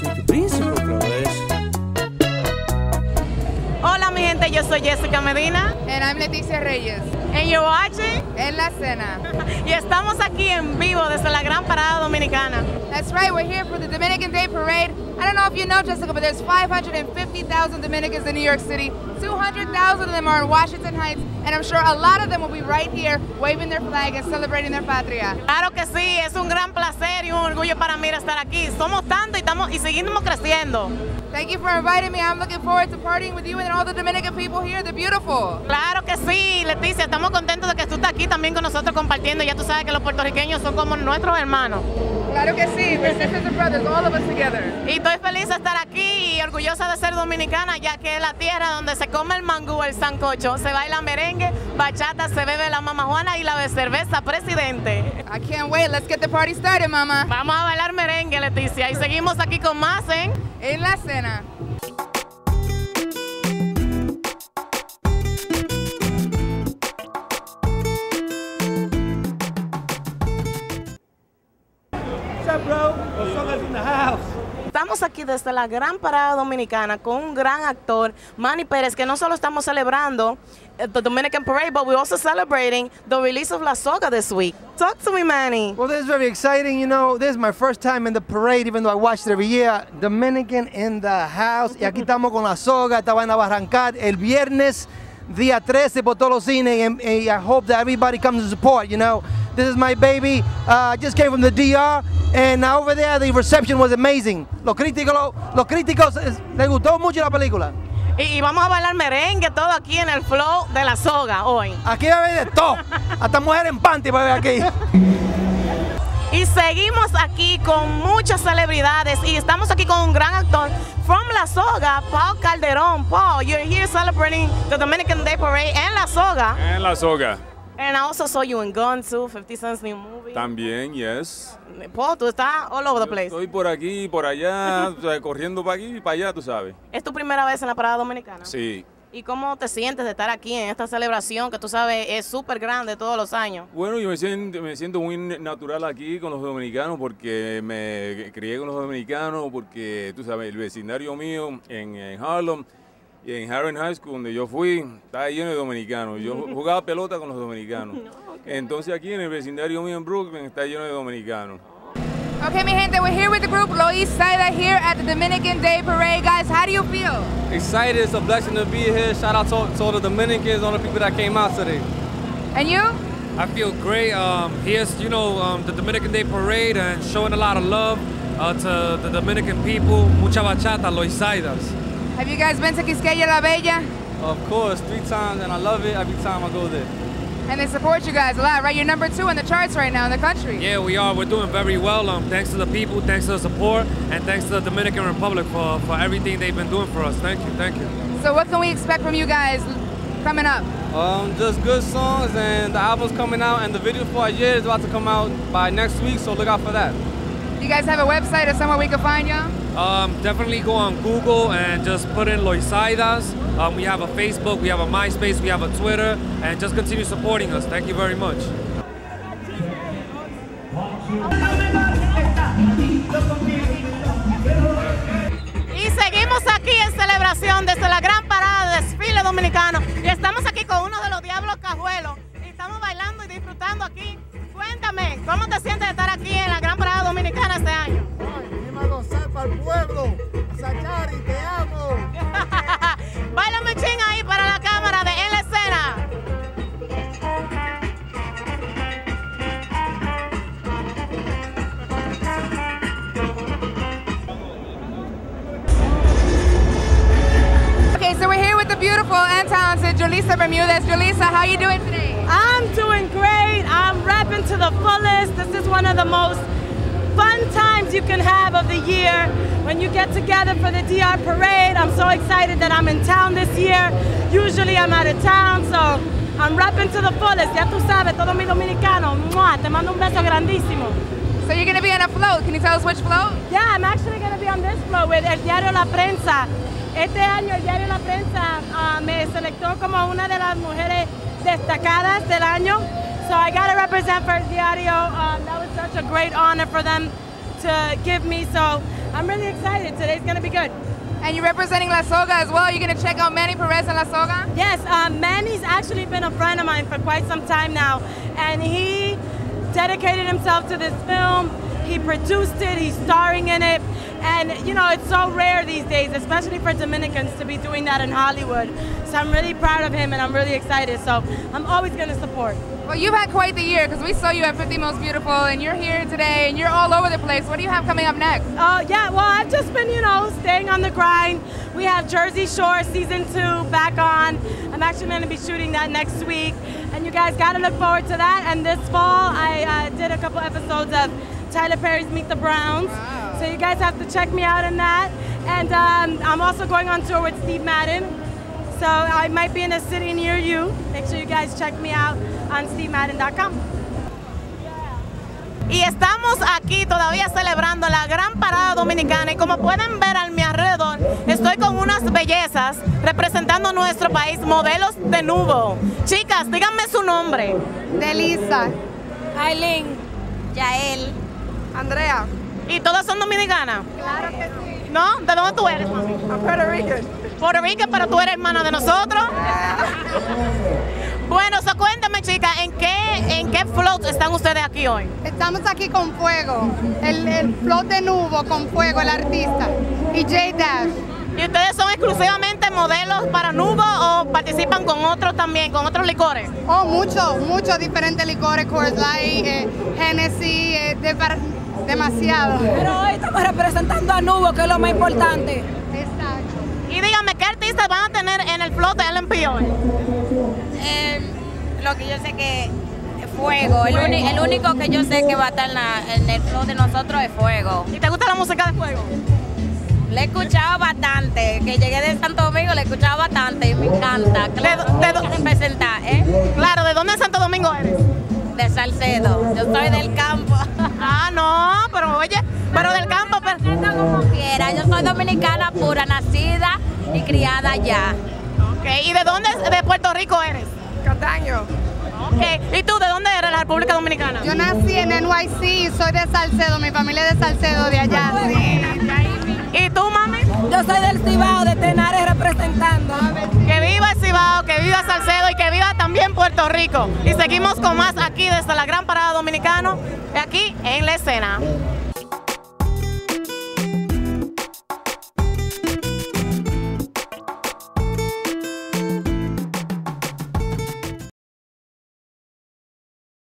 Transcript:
Soy tu príncipe otra vez. Hola mi gente, yo soy Jessica Medina. And I'm Leticia Reyes. And you're watching. En la cena. Y estamos aquí en vivo desde la Gran Parada Dominicana. That's right, we're here for the Dominican Day Parade. I don't know if you know, Jessica, but there's 550,000 Dominicans in New York City. 200,000 of them are in Washington Heights, and I'm sure a lot of them will be right here waving their flag and celebrating their patria. Claro que sí, es un gran placer y un orgullo para mí estar aquí. Somos tanto y, estamos, y seguimos creciendo. Thank you for inviting me. I'm looking forward to partying with you and all the Dominican people here. They're beautiful. Claro que sí, Leticia. Estamos contentos de que tú estés aquí también con nosotros compartiendo. Ya tú sabes que los puertorriqueños son como nuestros hermanos. Claro que sí. We're sisters and brothers, all of us together. Y estoy feliz de estar aquí y orgullosa de ser dominicana, ya que es la tierra donde se come el mangú, el sancocho, se baila merengue, bachata, se bebe la mamajuana y la cerveza presidente. I can't wait. Let's get the party started, mama. Vamos a bailar merengue, Leticia. Y seguimos aquí con más en... En la cena. Estamos aquí desde la Gran Parada Dominicana con un gran actor, Manny Pérez, que no solo estamos celebrando eh, the Dominican Parade, but we're also celebrating the release of La Soga this week. Talk to me, Manny. Well, this is very exciting. You know, this is my first time in the parade, even though I watch it every year. Dominican in the house. Y aquí estamos con la soga. Esta vaina va a arrancar el viernes, día 13, por todos los cines. And, and I hope that everybody comes to support, you know. This is my baby. Uh, I just came from the DR. And uh, over there, the reception was amazing. Los críticos, los críticos eh, les gustó mucho la película. Y, y vamos a bailar merengue todo aquí en el flow de La Soga hoy. Aquí va a haber de todo. Hasta mujer en panty va a haber aquí. Y seguimos aquí con muchas celebridades y estamos aquí con un gran actor from La Soga, Paul Calderón. Paul, you're here celebrating the Dominican Day Parade en La Soga. En la soga. And I also saw you in Gun too, 50 Cent's new movie. También, yes. Paul, tú estás all over the place. Estoy por aquí, por allá, corriendo para aquí y para allá, tú sabes. ¿Es tu primera vez en la Parada Dominicana? Sí. ¿Y cómo te sientes de estar aquí en esta celebración que tú sabes es súper grande todos los años? Bueno, yo me siento, me siento muy natural aquí con los dominicanos porque me crié con los dominicanos, porque tú sabes, el vecindario mío en, en Harlem y en Harvard High School, donde yo fui, estaba lleno de dominicanos. Yo jugaba pelota con los dominicanos. Entonces aquí en el vecindario mío en Brooklyn está lleno de dominicanos. Okay, mi gente, we're here with the group Lois Saida here at the Dominican Day Parade. Guys, how do you feel? excited. It's a blessing to be here. Shout out to, to all the Dominicans, all the people that came out today. And you? I feel great. Um, here's, you know, um, the Dominican Day Parade and showing a lot of love uh, to the Dominican people. Mucha bachata, loisaidas. Have you guys been to Quisqueya La Bella? Of course, three times, and I love it every time I go there. And they support you guys a lot, right? You're number two in the charts right now in the country. Yeah, we are. We're doing very well. Um, thanks to the people, thanks to the support, and thanks to the Dominican Republic for, for everything they've been doing for us. Thank you, thank you. So what can we expect from you guys coming up? Um, just good songs, and the album's coming out, and the video for a year is about to come out by next week, so look out for that. You guys have a website or somewhere we can find you? Um, definitely go on Google and just put in Loisaidas. Um, we have a Facebook, we have a MySpace, we have a Twitter, and just continue supporting us. Thank you very much. Y seguimos aquí en celebración desde la gran parada de desfile dominicano. Y estamos aquí con uno de los diablos cajuelos. Y estamos bailando y disfrutando aquí. Cuéntame, ¿cómo te sientes de estar aquí en la gran parada Julissa Bermudez. Julissa, how are you doing today? I'm doing great. I'm rapping to the fullest. This is one of the most fun times you can have of the year when you get together for the DR parade. I'm so excited that I'm in town this year. Usually I'm out of town, so I'm rapping to the fullest. Ya tú sabes, todo mi dominicano. ¡Mua! Te mando un beso grandísimo. So you're gonna be on a float. Can you tell us which float? Yeah, I'm actually going to be on this float with El Diario La Prensa. Este año El Diario La Prensa ah, me selectó como una de las mujeres destacadas del año. So I got to represent for El Diario. Um, that was such a great honor for them to give me. So I'm really excited. Today's gonna be good. And you're representing La Soga as well. You're going to check out Manny Perez and La Soga? Yes, um, Manny's actually been a friend of mine for quite some time now, and he dedicated himself to this film. He produced it, he's starring in it, and you know, it's so rare these days, especially for Dominicans, to be doing that in Hollywood. So I'm really proud of him and I'm really excited. So I'm always going to support. Well, you've had quite the year because we saw you at 50 Most Beautiful and you're here today and you're all over the place. What do you have coming up next? Oh, yeah, well, I've just been, you know, staying on the grind. We have Jersey Shore season two back on. I'm actually going to be shooting that next week. And you guys got to look forward to that. And this fall, I uh, did a couple episodes of Tyler Perry's Meet the Browns. Wow. So you guys have to check me out in that. And um, I'm also going on tour with Steve Madden. So I might be in a city near you. Make sure you guys check me out on stevemadden.com. Y estamos aquí todavía celebrando la gran parada dominicana y como pueden ver a mi alrededor, estoy con unas bellezas representando nuestro país, modelos de nubo. Chicas, díganme su nombre. Delisa. Aileen. Yael. Andrea. ¿Y todas son dominicanas? Claro que sí. ¿No? ¿De dónde tú eres, mami? Puerto Rican. Puerto Rico, pero tú eres hermana de nosotros. Bueno, so cuéntame, chica, ¿en qué, ¿en qué float están ustedes aquí hoy? Estamos aquí con Fuego, el, el float de Nubo con Fuego, el artista, y J Dash. ¿Y ustedes son exclusivamente modelos para Nubo o participan con otros también, con otros licores? Oh, muchos, muchos diferentes licores, Coors Light, eh, Hennessy, eh, de, demasiado. Pero hoy estamos representando a Nubo, que es lo más importante. Exacto. Y dígame, ¿qué artistas van a tener en el float de LMP hoy? Eh, lo que yo sé que Fuego, el, el, único que yo sé que va a estar en, la, en el flow de nosotros es Fuego. ¿Y te gusta la música de Fuego? Le he escuchado bastante, que llegué de Santo Domingo, le he escuchado bastante y me encanta. Claro, ¿De, de, representar, ¿eh? Claro, ¿de dónde Santo Domingo eres? De Salcedo, yo soy del campo. Ah, no, pero oye, pero del campo, pero... como quiera, yo soy dominicana pura, nacida y criada allá. Ok, ¿y de dónde, de Puerto Rico eres? Cataño. Ok, ¿y tú de dónde eres, la República Dominicana? Yo nací en NYC y soy de Salcedo, mi familia es de Salcedo, de allá, sí. ¿Y tú, mami? Yo soy del Cibao, de Tenares representando. Que viva el Cibao, que viva Salcedo y que viva también Puerto Rico. Y seguimos con más aquí desde la Gran Parada Dominicano, aquí en la escena.